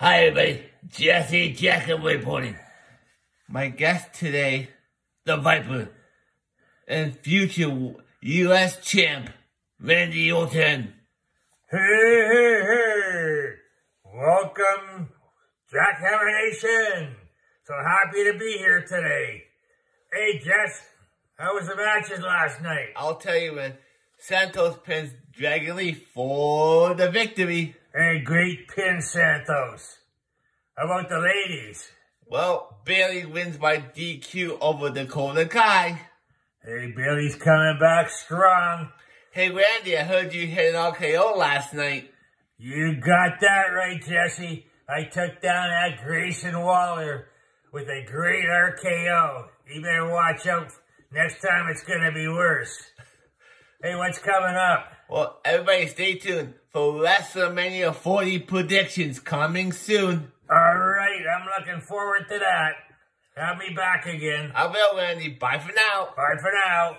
Hi, everybody. Jesse Jackhammer reporting. My guest today, the Viper, and future U.S. champ, Randy Orton. Hey, hey, hey! Welcome, Jackhammer Nation! So happy to be here today. Hey, Jess, how was the matches last night? I'll tell you, man. Santos pins Dragon Lee for the victory. Hey, great pin, Santos. How about the ladies? Well, Bayley wins by DQ over Dakota Kai. Hey, Bayley's coming back strong. Hey, Randy, I heard you hit an RKO last night. You got that right, Jesse. I took down that Grayson Waller with a great RKO. You better watch out. Next time it's going to be worse. Hey, what's coming up? Well, everybody stay tuned for WrestleMania 40 predictions coming soon. All right, I'm looking forward to that. Have me back again. I will, Randy. Bye for now. Bye for now.